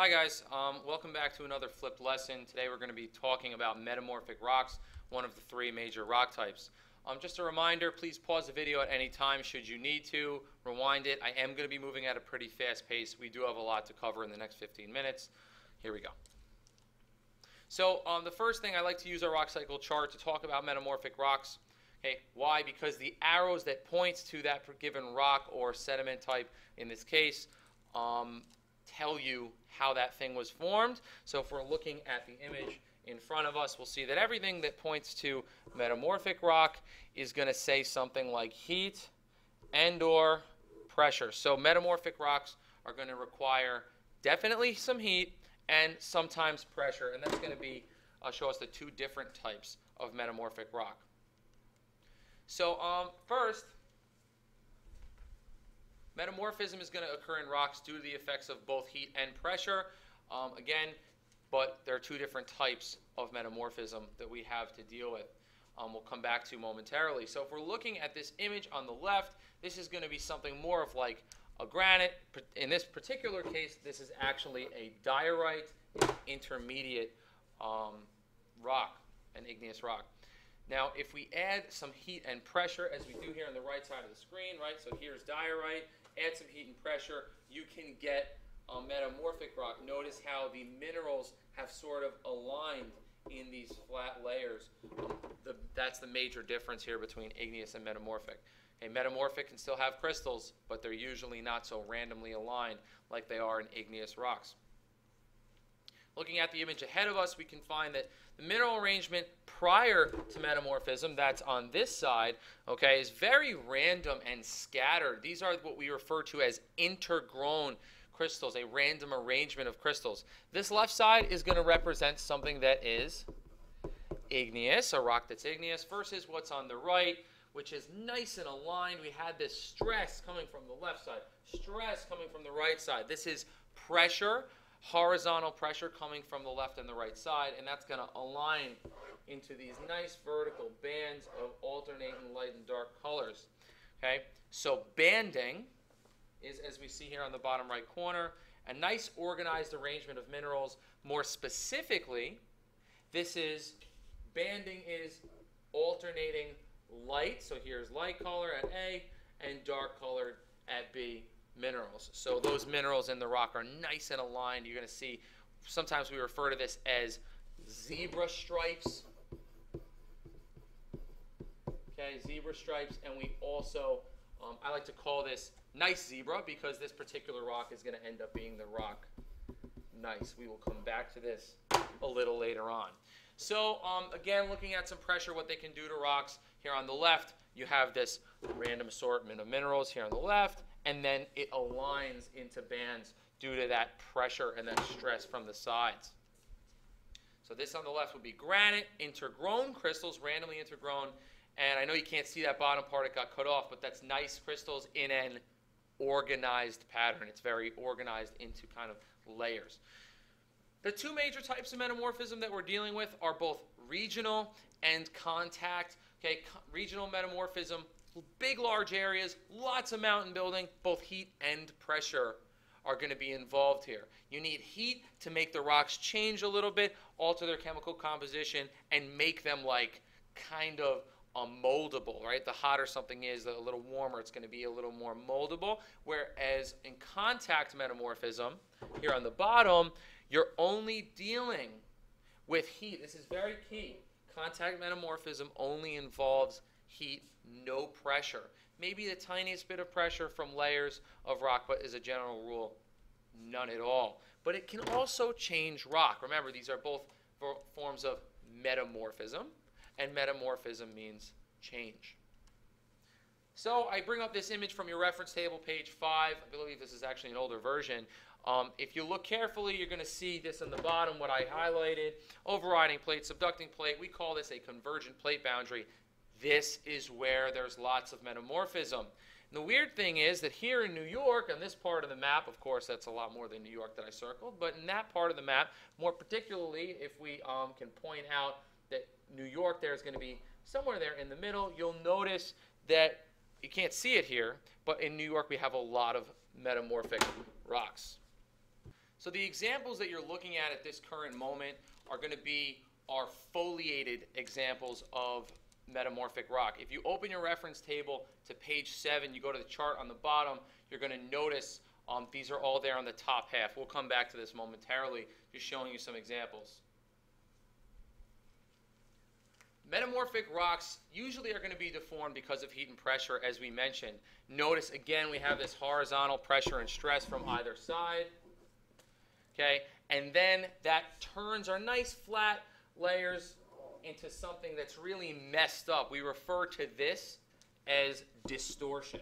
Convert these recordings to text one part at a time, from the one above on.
Hi guys, um, welcome back to another flipped lesson. Today we're going to be talking about metamorphic rocks, one of the three major rock types. Um, just a reminder, please pause the video at any time should you need to. Rewind it. I am going to be moving at a pretty fast pace. We do have a lot to cover in the next 15 minutes. Here we go. So um, the first thing I like to use our rock cycle chart to talk about metamorphic rocks. Okay, why? Because the arrows that points to that given rock or sediment type, in this case, um, tell you how that thing was formed. So if we're looking at the image in front of us, we'll see that everything that points to metamorphic rock is going to say something like heat and or pressure. So metamorphic rocks are going to require definitely some heat and sometimes pressure. And that's going to be uh, show us the two different types of metamorphic rock. So um, first, Metamorphism is going to occur in rocks due to the effects of both heat and pressure. Um, again, but there are two different types of metamorphism that we have to deal with. Um, we'll come back to momentarily. So if we're looking at this image on the left, this is going to be something more of like a granite. In this particular case, this is actually a diorite intermediate um, rock, an igneous rock. Now, if we add some heat and pressure, as we do here on the right side of the screen, right? So here's diorite add some heat and pressure, you can get a metamorphic rock. Notice how the minerals have sort of aligned in these flat layers. Um, the, that's the major difference here between igneous and metamorphic. A metamorphic can still have crystals, but they're usually not so randomly aligned like they are in igneous rocks. Looking at the image ahead of us, we can find that the mineral arrangement prior to metamorphism, that's on this side, okay, is very random and scattered. These are what we refer to as intergrown crystals, a random arrangement of crystals. This left side is going to represent something that is igneous, a rock that's igneous, versus what's on the right, which is nice and aligned. We had this stress coming from the left side, stress coming from the right side. This is pressure horizontal pressure coming from the left and the right side, and that's going to align into these nice vertical bands of alternating light and dark colors. Okay, so banding is, as we see here on the bottom right corner, a nice organized arrangement of minerals. More specifically, this is banding is alternating light. So here's light color at A and dark color at B minerals. So those minerals in the rock are nice and aligned. You're going to see, sometimes we refer to this as zebra stripes. Okay, zebra stripes, and we also, um, I like to call this gneiss zebra because this particular rock is going to end up being the rock gneiss. We will come back to this a little later on. So um, again, looking at some pressure, what they can do to rocks. Here on the left, you have this random assortment of minerals here on the left and then it aligns into bands due to that pressure and that stress from the sides. So this on the left would be granite, intergrown crystals, randomly intergrown. And I know you can't see that bottom part, it got cut off, but that's gneiss crystals in an organized pattern. It's very organized into kind of layers. The two major types of metamorphism that we're dealing with are both regional and contact. Okay, regional metamorphism big, large areas, lots of mountain building, both heat and pressure are going to be involved here. You need heat to make the rocks change a little bit, alter their chemical composition, and make them like kind of moldable, right? The hotter something is, the, a little warmer, it's going to be a little more moldable. Whereas in contact metamorphism, here on the bottom, you're only dealing with heat. This is very key. Contact metamorphism only involves heat, no pressure. Maybe the tiniest bit of pressure from layers of rock, but as a general rule, none at all. But it can also change rock. Remember, these are both forms of metamorphism, and metamorphism means change. So I bring up this image from your reference table, page 5. I believe this is actually an older version. Um, if you look carefully, you're going to see this on the bottom, what I highlighted. Overriding plate, subducting plate. We call this a convergent plate boundary. This is where there's lots of metamorphism. And the weird thing is that here in New York, on this part of the map, of course, that's a lot more than New York that I circled, but in that part of the map, more particularly if we um, can point out that New York there is going to be somewhere there in the middle, you'll notice that you can't see it here, but in New York we have a lot of metamorphic rocks. So the examples that you're looking at at this current moment are going to be our foliated examples of metamorphic rock. If you open your reference table to page 7, you go to the chart on the bottom, you're going to notice um, these are all there on the top half. We'll come back to this momentarily, just showing you some examples. Metamorphic rocks usually are going to be deformed because of heat and pressure, as we mentioned. Notice again we have this horizontal pressure and stress from either side. Okay, and then that turns our nice flat layers into something that's really messed up. We refer to this as distortion.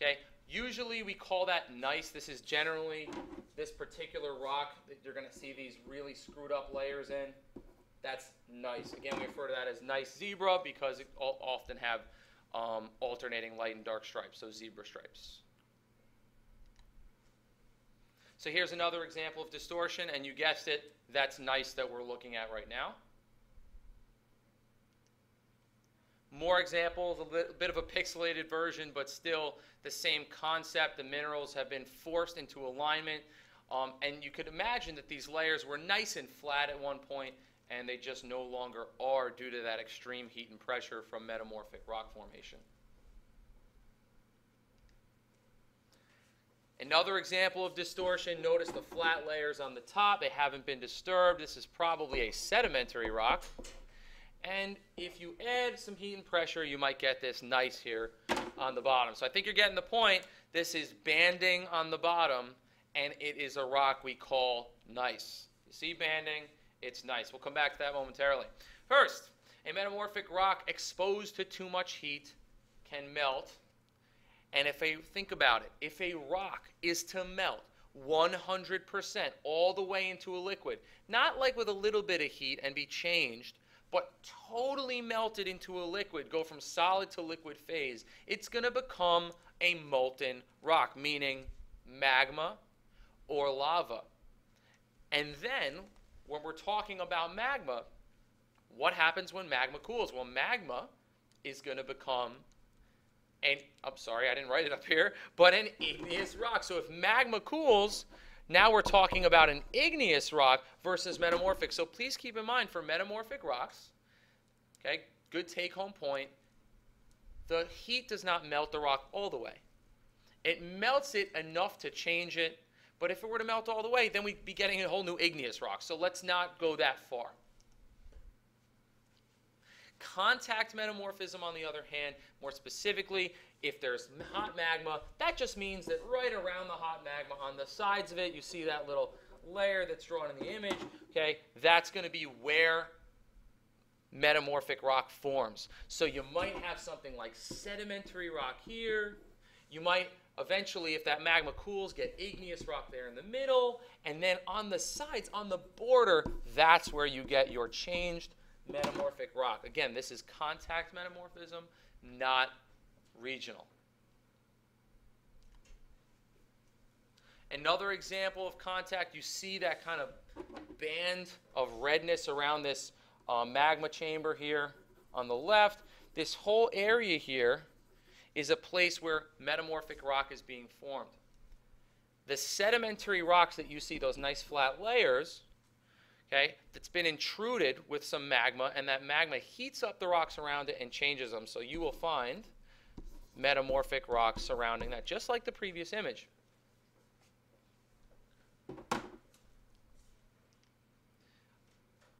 Okay, usually we call that gneiss. This is generally this particular rock that you're going to see these really screwed up layers in. That's gneiss. Again, we refer to that as gneiss zebra because it often have um, alternating light and dark stripes, so zebra stripes. So here's another example of distortion, and you guessed it, that's gneiss that we're looking at right now. More examples, a bit of a pixelated version, but still the same concept. The minerals have been forced into alignment, um, and you could imagine that these layers were nice and flat at one point, and they just no longer are due to that extreme heat and pressure from metamorphic rock formation. Another example of distortion, notice the flat layers on the top, they haven't been disturbed. This is probably a sedimentary rock. And if you add some heat and pressure, you might get this gneiss here on the bottom. So I think you're getting the point. This is banding on the bottom, and it is a rock we call gneiss. You see banding? It's gneiss. We'll come back to that momentarily. First, a metamorphic rock exposed to too much heat can melt and if a think about it, if a rock is to melt 100% all the way into a liquid, not like with a little bit of heat and be changed, but totally melted into a liquid, go from solid to liquid phase, it's going to become a molten rock, meaning magma or lava. And then, when we're talking about magma, what happens when magma cools? Well, magma is going to become and I'm sorry, I didn't write it up here, but an igneous rock. So if magma cools, now we're talking about an igneous rock versus metamorphic. So please keep in mind for metamorphic rocks, okay, good take home point, the heat does not melt the rock all the way. It melts it enough to change it, but if it were to melt all the way, then we'd be getting a whole new igneous rock. So let's not go that far. Contact metamorphism, on the other hand, more specifically, if there's hot magma, that just means that right around the hot magma on the sides of it, you see that little layer that's drawn in the image, okay? That's going to be where metamorphic rock forms. So you might have something like sedimentary rock here. You might eventually, if that magma cools, get igneous rock there in the middle. And then on the sides, on the border, that's where you get your changed metamorphic rock. Again, this is contact metamorphism, not regional. Another example of contact, you see that kind of band of redness around this uh, magma chamber here on the left. This whole area here is a place where metamorphic rock is being formed. The sedimentary rocks that you see, those nice flat layers, okay, that's been intruded with some magma, and that magma heats up the rocks around it and changes them. So you will find metamorphic rocks surrounding that, just like the previous image.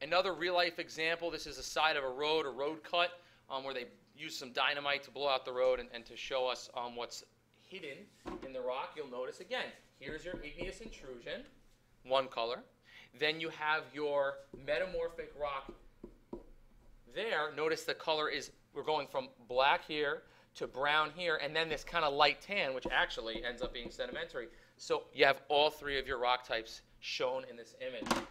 Another real life example, this is the side of a road, a road cut, um, where they use some dynamite to blow out the road and, and to show us um, what's hidden in the rock. You'll notice again, here's your igneous intrusion, one color. Then you have your metamorphic rock there. Notice the color is, we're going from black here to brown here, and then this kind of light tan, which actually ends up being sedimentary. So you have all three of your rock types shown in this image.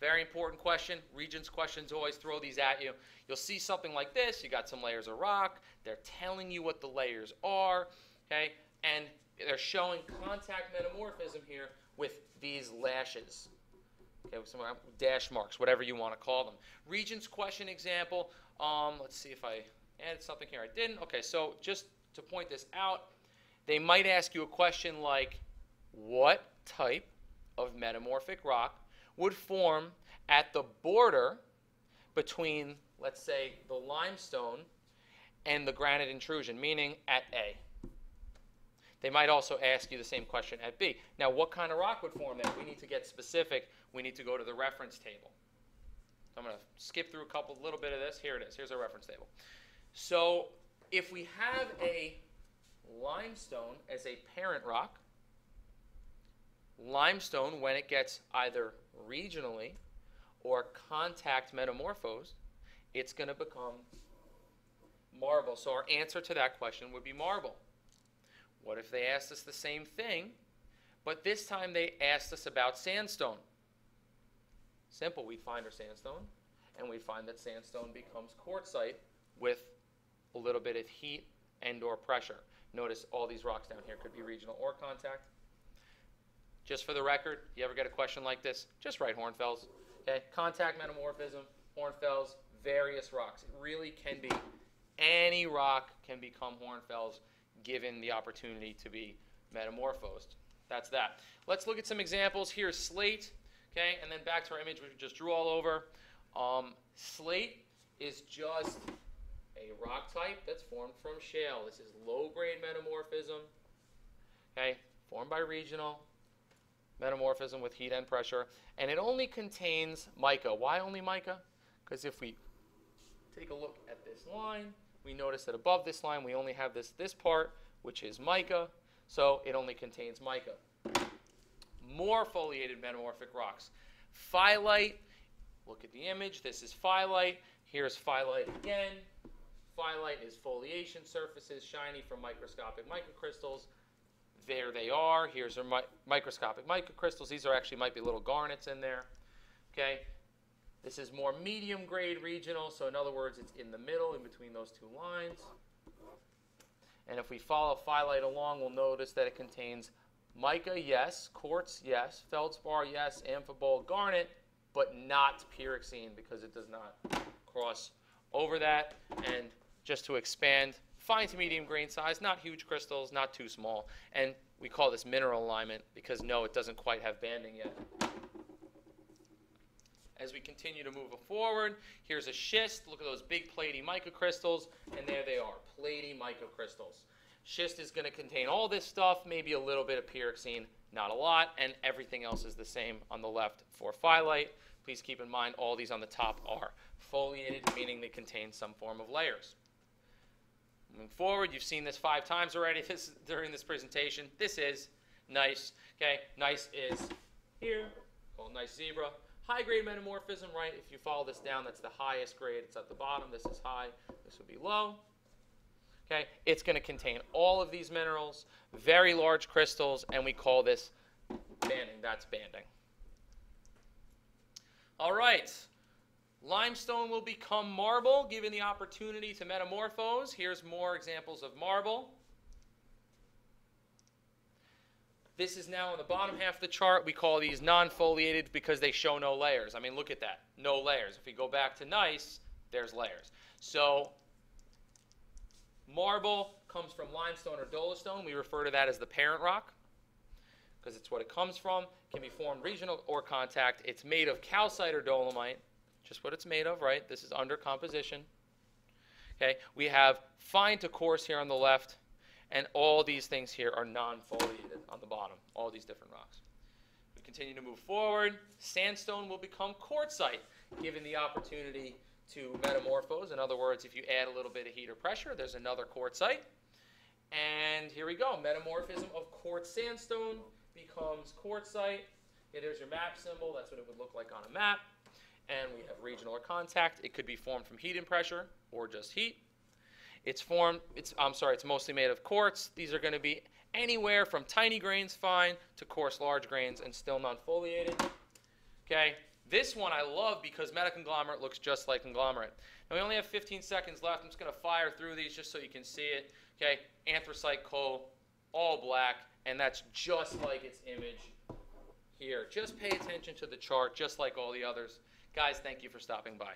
Very important question. Regents questions always throw these at you. You'll see something like this. You got some layers of rock. They're telling you what the layers are. Okay, and they're showing contact metamorphism here with these lashes. Okay, with some uh, dash marks, whatever you want to call them. Regents question example. Um, let's see if I added something here. I didn't. Okay, so just to point this out, they might ask you a question like, what type of metamorphic rock would form at the border between, let's say, the limestone and the granite intrusion, meaning at A. They might also ask you the same question at B. Now, what kind of rock would form that? We need to get specific. We need to go to the reference table. So I'm going to skip through a couple, little bit of this. Here it is. Here's our reference table. So if we have a limestone as a parent rock, limestone, when it gets either regionally or contact metamorphosed, it's going to become marble. So our answer to that question would be marble. What if they asked us the same thing, but this time they asked us about sandstone? Simple, we'd find our sandstone, and we'd find that sandstone becomes quartzite with a little bit of heat and or pressure. Notice all these rocks down here could be regional or contact. Just for the record, you ever get a question like this, just write Hornfels. Okay, contact metamorphism, Hornfels, various rocks. It really can be any rock can become Hornfels given the opportunity to be metamorphosed. That's that. Let's look at some examples. Here's slate, okay, and then back to our image which we just drew all over. Um, slate is just a rock type that's formed from shale. This is low-grade metamorphism, okay, formed by regional metamorphism with heat and pressure, and it only contains mica. Why only mica? Because if we take a look at this line, we notice that above this line we only have this, this part, which is mica, so it only contains mica. More foliated metamorphic rocks. Phyllite, look at the image, this is phyllite, here's phyllite again. Phyllite is foliation surfaces, shiny from microscopic microcrystals. There they are. Here's our mi microscopic microcrystals. These are actually might be little garnets in there. Okay, this is more medium grade regional, so in other words, it's in the middle, in between those two lines. And if we follow phyllite along, we'll notice that it contains mica, yes, quartz, yes, feldspar, yes, amphibole, garnet, but not pyroxene because it does not cross over that. And just to expand, fine to medium grain size, not huge crystals, not too small. And we call this mineral alignment because no, it doesn't quite have banding yet. As we continue to move forward, here's a schist. Look at those big platy mica crystals, and there they are, platy mica crystals. Schist is going to contain all this stuff, maybe a little bit of pyroxene, not a lot, and everything else is the same on the left for phyllite. Please keep in mind all these on the top are foliated, meaning they contain some form of layers. Moving forward, you've seen this five times already this, during this presentation. This is gneiss. Okay, gneiss is here, called gneiss zebra. High grade metamorphism, right? If you follow this down, that's the highest grade. It's at the bottom. This is high. This would be low. Okay, it's going to contain all of these minerals, very large crystals, and we call this banding. That's banding. All right. Limestone will become marble given the opportunity to metamorphose. Here's more examples of marble. This is now on the bottom half of the chart. We call these non-foliated because they show no layers. I mean, look at that. No layers. If we go back to gneiss, there's layers. So marble comes from limestone or dolostone. We refer to that as the parent rock because it's what it comes from. Can be formed regional or contact. It's made of calcite or dolomite, just what it's made of, right? This is under composition. Okay, we have fine to coarse here on the left, and all these things here are non-foliated on the bottom, all these different rocks. We continue to move forward. Sandstone will become quartzite, given the opportunity to metamorphose. In other words, if you add a little bit of heat or pressure, there's another quartzite. And here we go. Metamorphism of quartz sandstone becomes quartzite. Okay, there's your map symbol. That's what it would look like on a map. And we have regional or contact. It could be formed from heat and pressure or just heat. It's formed, it's, I'm sorry, it's mostly made of quartz. These are going to be anywhere from tiny grains fine to coarse large grains and still non-foliated. Okay, this one I love because metaconglomerate looks just like conglomerate. Now we only have 15 seconds left. I'm just going to fire through these just so you can see it. Okay, anthracite coal, all black, and that's just like its image here. Just pay attention to the chart, just like all the others. Guys, thank you for stopping by.